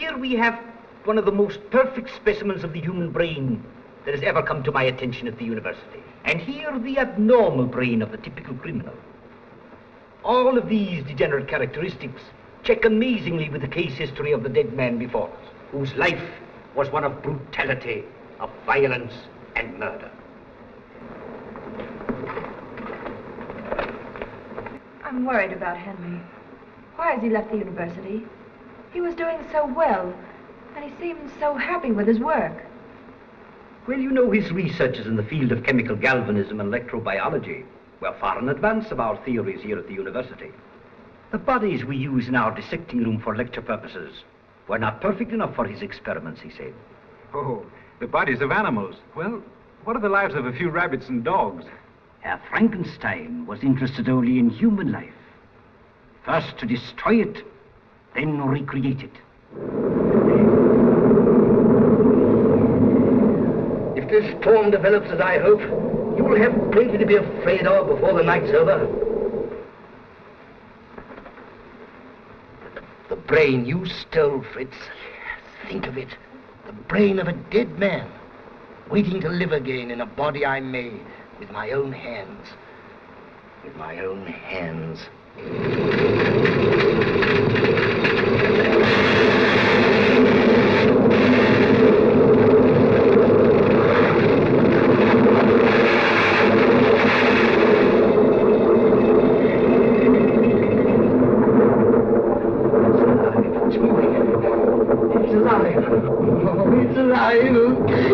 Here we have one of the most perfect specimens of the human brain that has ever come to my attention at the university. And here the abnormal brain of the typical criminal. All of these degenerate characteristics check amazingly with the case history of the dead man before us, whose life was one of brutality, of violence, and murder. I'm worried about Henry. Why has he left the university? He was doing so well, and he seemed so happy with his work. Well, you know, his researches in the field of chemical galvanism and electrobiology were far in advance of our theories here at the university. The bodies we use in our dissecting room for lecture purposes were not perfect enough for his experiments, he said. Oh, the bodies of animals. Well, what are the lives of a few rabbits and dogs? Herr Frankenstein was interested only in human life. First to destroy it, then recreate it. If this storm develops as I hope, you will have plenty to be afraid of before the night's over. The brain you stole, Fritz. Think of it. The brain of a dead man, waiting to live again in a body I made with my own hands. With my own hands. It's moving. It's alive. Oh, it's alive.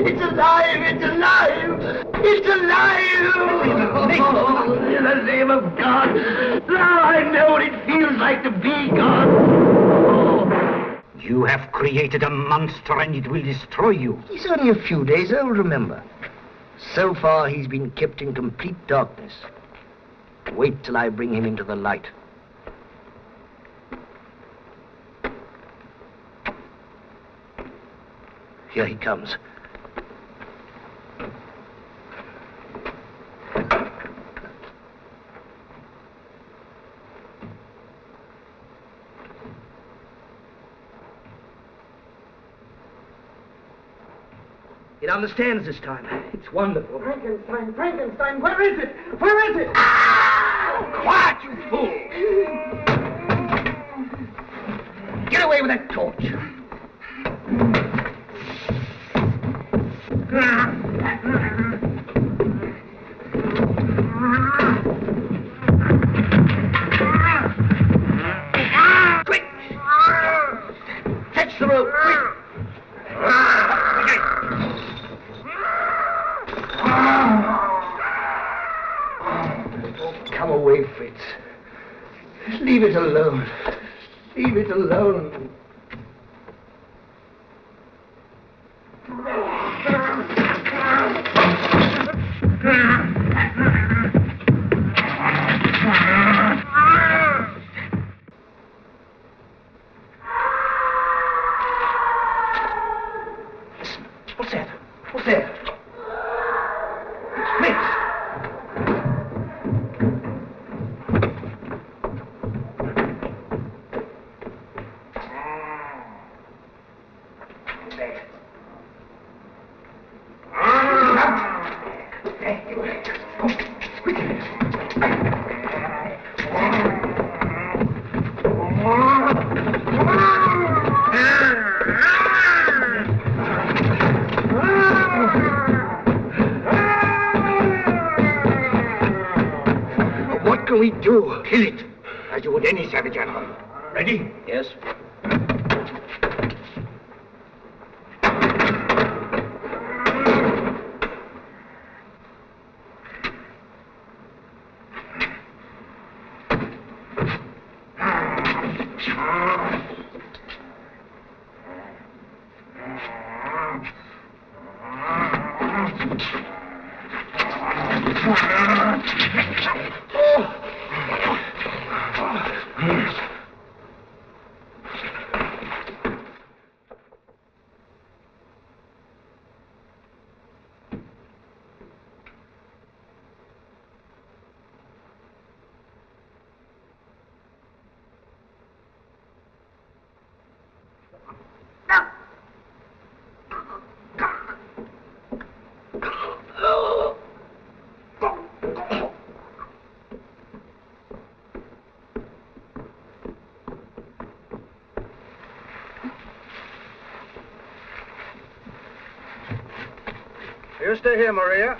It's alive. It's alive. It's alive. Oh, in the name of God. Now I know what it feels like to be God. Oh. You have created a monster and it will destroy you. He's only a few days old, remember. So far, he's been kept in complete darkness. Wait till I bring him into the light. Here he comes. It understands this time. It's wonderful. Frankenstein, Frankenstein, where is it? Where is it? Ah! Quiet, you fool! Get away with that torch. Quick! Fetch the rope, quick! Away, Fritz. Leave it alone. Leave it alone. What can we do? Kill it, as you would any savage animal. Ready? Yes? You stay here, Maria.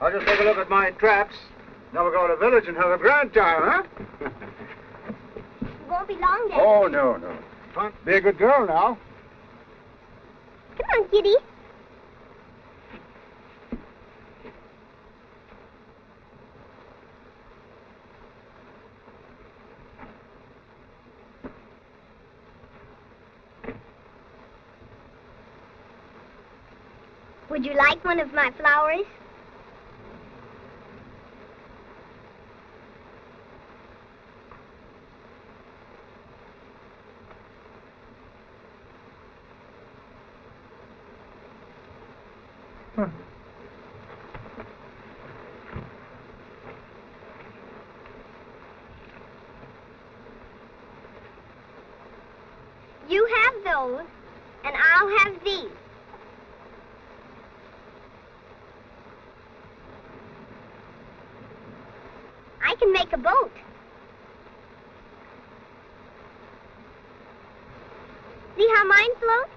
I'll just take a look at my traps. Then we'll go to the village and have a grand time, huh? Won't be long, Daddy. oh, no, no. Be a good girl now. Come on, Kitty. Would you like one of my flowers? Hmm. You have those, and I'll have these. A boat. See how mine floats?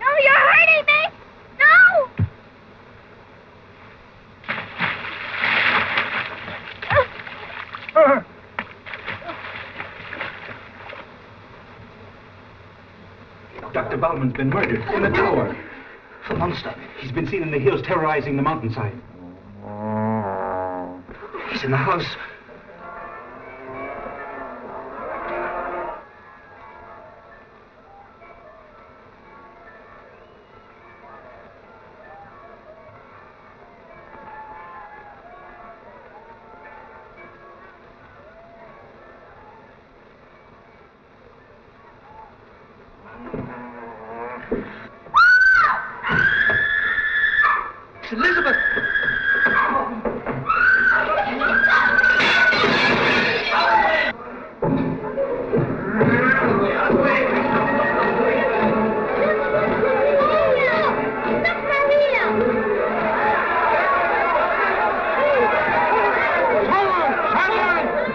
No, you're hurting me! No! Dr. Bauman's been murdered in the tower. The monster. He's been seen in the hills terrorizing the mountainside. He's in the house.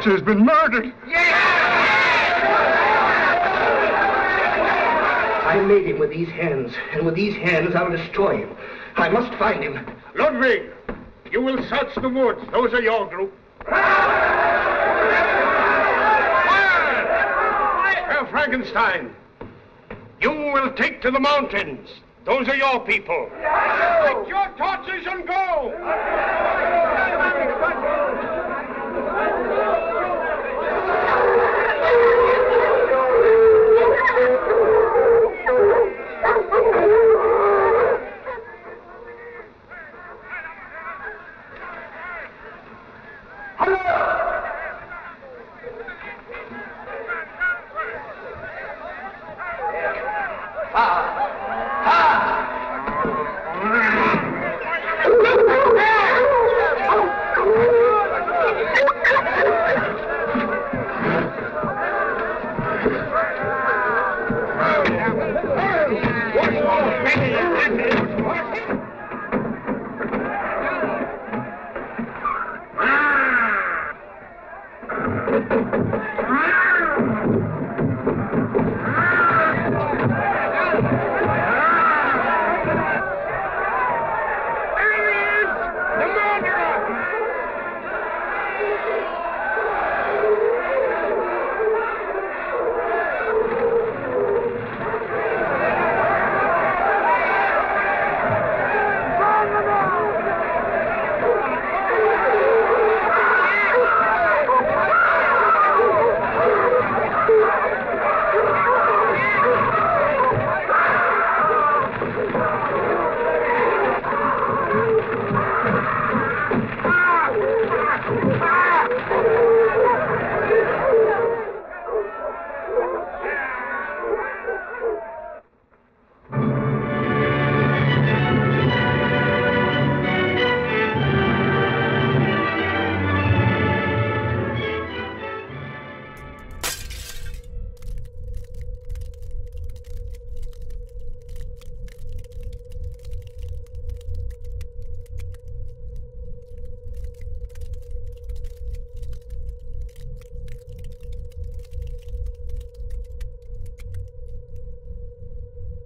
She's been murdered. I made him with these hands, and with these hands I'll destroy him. I must find him. Ludwig, you will search the woods. Those are your group. Herr Frankenstein, you will take to the mountains. Those are your people. Take your torches and go.